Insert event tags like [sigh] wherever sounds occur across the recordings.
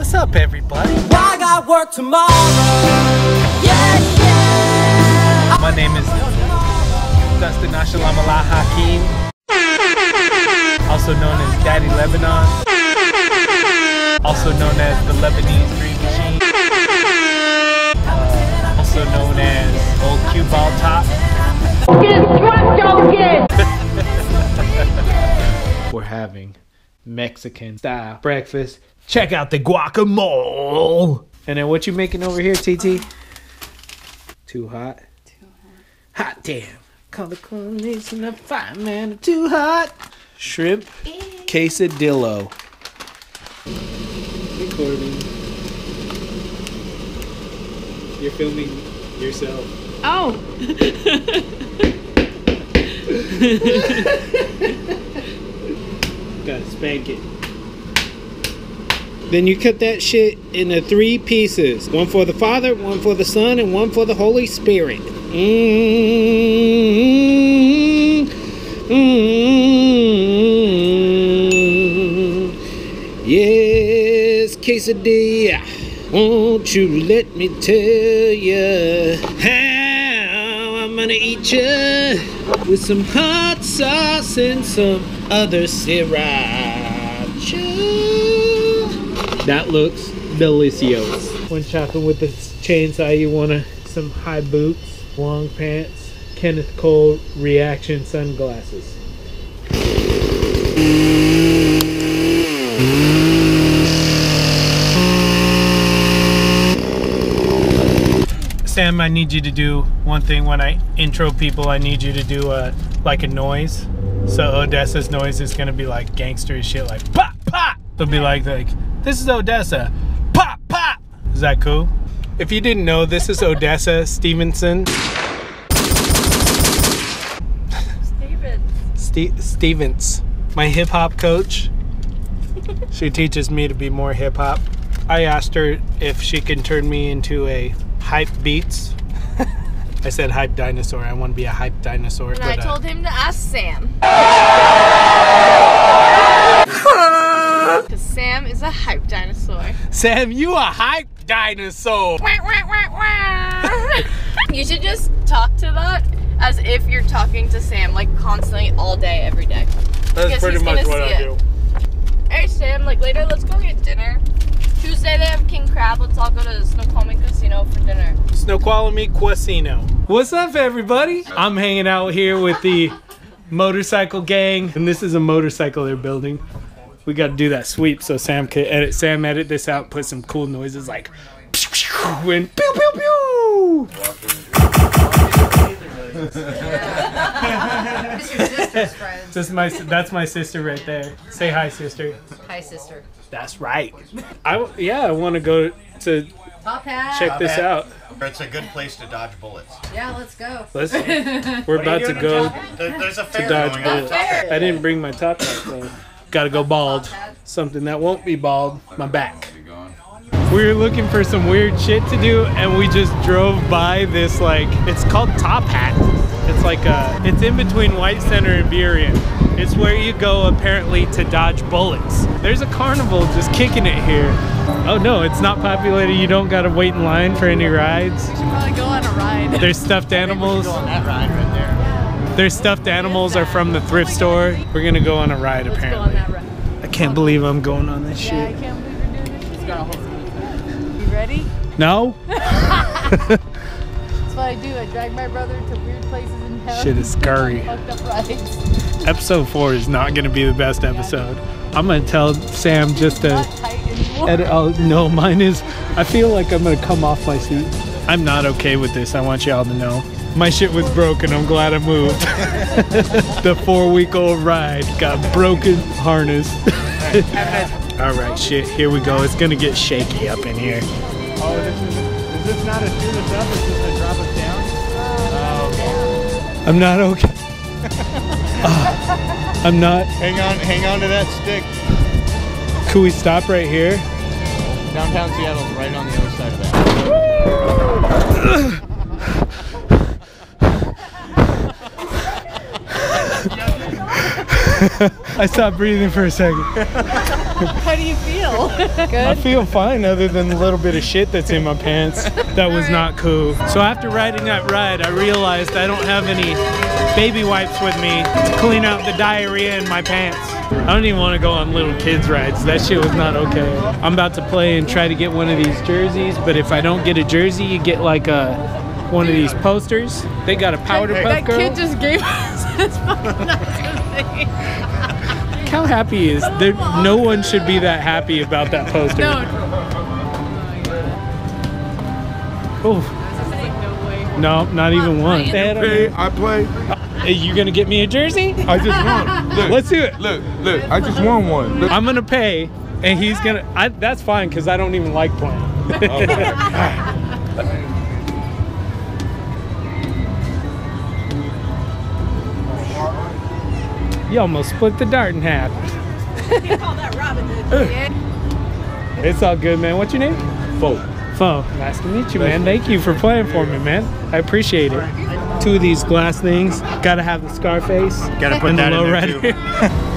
what's up, everybody? I got work tomorrow. Yeah, yeah. My name is Dustin Ashalamallah Hakim, also known as Daddy Lebanon, also known as the Lebanese Dream Machine, uh, also known as Old Cue Ball Top. [laughs] We're having Mexican style breakfast. Check out the guacamole. And then what you making over here, TT? Too hot. Too hot Hot damn. Call the coronation of fire, man. Too hot. Shrimp eh. quesadillo. Recording. You're filming yourself. Oh, [laughs] [laughs] Gotta spank it. Then you cut that shit into three pieces one for the Father, one for the Son, and one for the Holy Spirit. Mm, mm, yes, quesadilla. Won't you let me tell you gonna eat you with some hot sauce and some other sriracha. That looks delicious. When chopping with this chainsaw, you want some high boots, long pants, Kenneth Cole reaction sunglasses. Sam, I need you to do one thing when I intro people. I need you to do a like a noise. So Odessa's noise is gonna be like gangster shit, like pop pop. It'll be like like this is Odessa, pop pop. Is that cool? If you didn't know, this is Odessa Stevenson. David. Ste- Stevens, my hip hop coach. [laughs] she teaches me to be more hip hop. I asked her if she can turn me into a hype beats. [laughs] I said hype dinosaur. I want to be a hype dinosaur. And I but, uh, told him to ask Sam. [laughs] Because Sam is a hype dinosaur. Sam, you a hype dinosaur. [laughs] you should just talk to that as if you're talking to Sam, like constantly, all day, every day. That's Because pretty he's much gonna what see I it. do. Hey Sam, like later, let's go get dinner. Tuesday they have king crab. Let's all go to the Snoqualmie Casino for dinner. Snoqualmie Casino. What's up, everybody? I'm hanging out here with the motorcycle gang, and this is a motorcycle they're building. We got to do that sweep so Sam can edit. Sam edit this out, and put some cool noises like and pew pew pew. This is my that's my sister right there. Say hi, sister. Hi, sister. That's right. I yeah, I want to go to Top hat. check this out. It's a good place to dodge bullets. Yeah, let's go. Let's. [laughs] We're about to go. There- There's a fair dodge going bullets. I didn't bring my top hat though. Gotta go bald. Something that won't be bald. My back. We were looking for some weird shit to do, and we just drove by this like it's called Top Hat. It's like a it's in between White Center and Burien. It's where you go apparently to dodge bullets. There's a carnival just kicking it here. Oh no, it's not populated. You don't gotta wait in line for any rides. Probably go on a ride. There's stuffed animals. Go on that ride right there. Their stuffed animals are from the thrift oh store. We're gonna go on a ride Let's go on apparently. that ride. I can't believe I'm going on this Yeah, I shit. can't believe we're doing this. You ready? No? [laughs] [laughs] That's what I do. I drag my brother to weird places in hell. Shit is scurry. [laughs] Fucked up rides. Episode four is not gonna be the best episode. I'm gonna tell Sam just to Not tight edit. Oh no, mine is. I feel like I'm gonna come off my seat. I'm not okay with this. I want y'all to know. My shit was broken. I'm glad I moved. [laughs] the four week old ride got broken harness. [laughs] All right, shit. Here we go. It's gonna get shaky up in here. Oh, Not a shoot us up? Is this a drop us down? Oh, I'm not okay. [laughs] Ah, I'm not. Hang on, hang on to that stick. Could we stop right here? Downtown Seattle's right on the other side of that. [laughs] I stopped breathing for a second. [laughs] [laughs] How do you feel? I feel fine other than the little bit of shit that's in my pants. That was not cool. So after riding that ride, I realized I don't have any baby wipes with me to clean out the diarrhea in my pants. I don't even want to go on little kids rides. That shit was not okay. I'm about to play and try to get one of these jerseys, but if I don't get a jersey, you get like a one of these posters. They got a powder puff That girl. kid just gave us [laughs] his phone thing. How happy is there? No one should be that happy about that poster. No. Oh, No not even one. They had Hey. I play. Hey, you gonna get me a jersey? I just won. Look, Let's do it. look, look. I just won one. Look. I'm gonna pay, and he's gonna. I, that's fine because I don't even like playing. Oh. [laughs] [laughs] you almost split the dart in half. [laughs] It's all good, man. What's your name? Four. Fo. Nice to meet you, man. Thank you for playing for me, man. I appreciate it. Two of these glass things. Gotta have the Scarface. Gotta put and the that in low there, too. [laughs]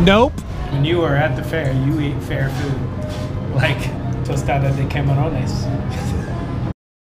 Nope. When you are at the fair, you eat fair food. Like tostada de camarones. [laughs]